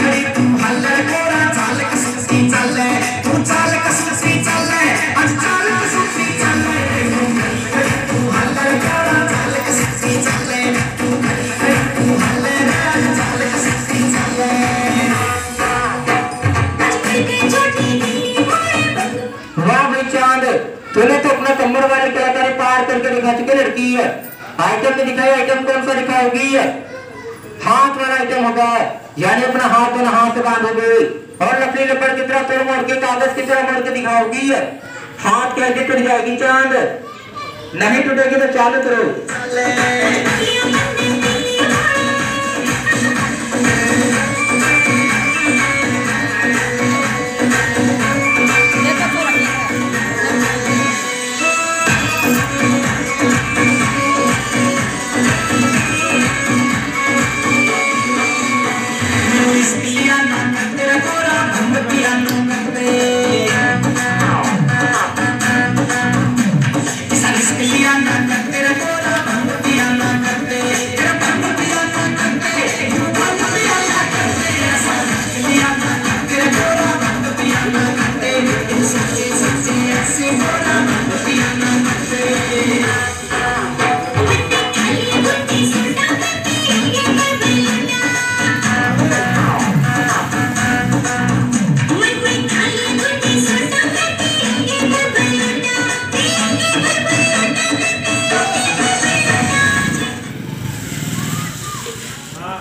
खड़ी तू तू तू तू तू तू भाई चाँद तूने तो अपना कमर वाली कलाकारी पार करके दिखा चुकी, लड़की है। आइटम में दिखाई आइटम कौन सा दिखाओगी हाथ वाला आइटम होगा। यानी अपना हाथ वाला हाथ से बांधोगे। और लकड़ी लपड़ की तरह तोड़ मोड़ के, कागज़ की तरह मोड़ के दिखाओगी। हाथ कैसे टूट जाएगी चाँद? नहीं टूटेगी तो चालू करो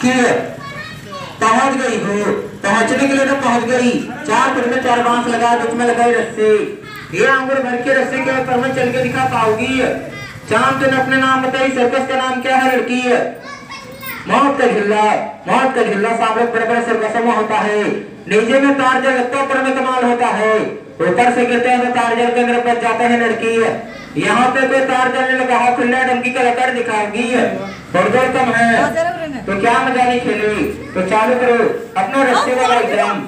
कि पहुँच गई हो। पहुँचने के लिए तो पहुँच गई। चार फुट में चार बाँस लगा, बीच में लगाई रस्सी। ये आंगुर भर के रस्सी के ऊपर में चल के दिखा पाओगी। चाँद तूने अपने नाम बताई, सर्कस का नाम क्या है, लड़की? मौत का झिल्ला। मौत का झिल्ला साबित बड़े बड़े सर्कसों में होता है। नीचे में तार जल लगता ऊपर में कमाल होता है। ऊपर से गिरते हैं तो तार जल के अंदर बच जाते हैं, लड़की। यहाँ पे कोई तार जाने लगा है खुला डंकी का लकड़ दिखाएगी और दो कम है। तो क्या मज़ा नहीं खेली? तो चालू करो। अपना रस्ते वाला एग्ज़ाम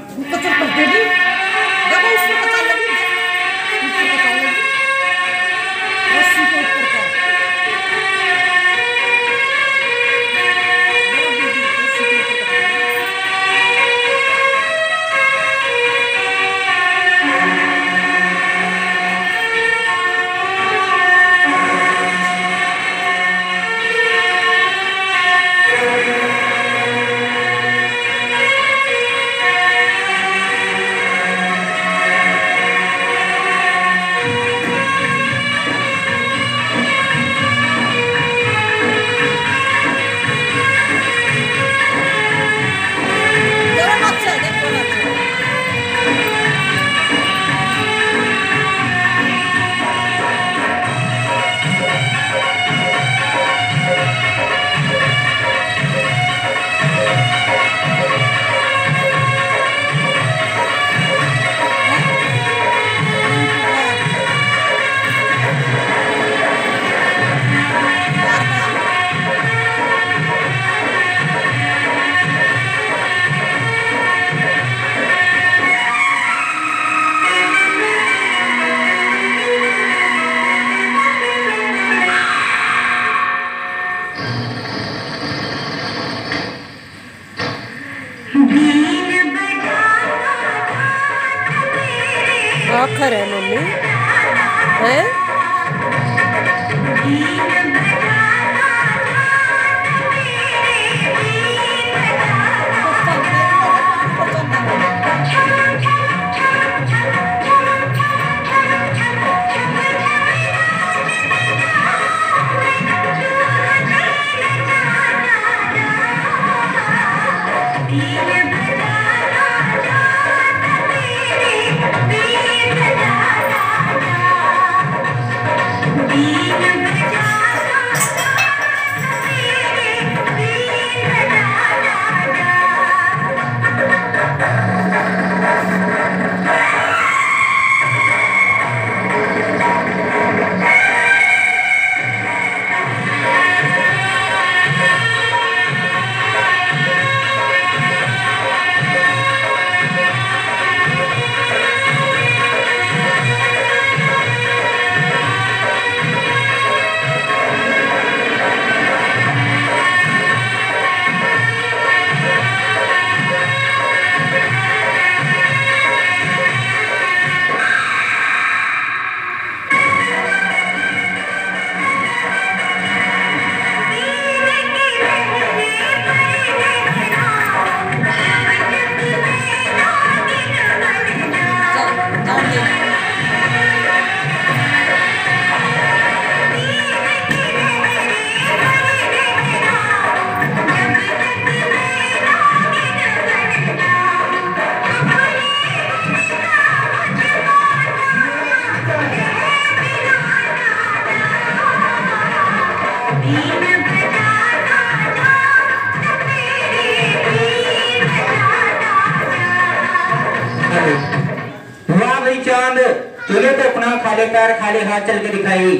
आखर है मम्मी। है? Thank चाँद तूने तो अपना खाली पैर खाली हाथ चल के दिखाई।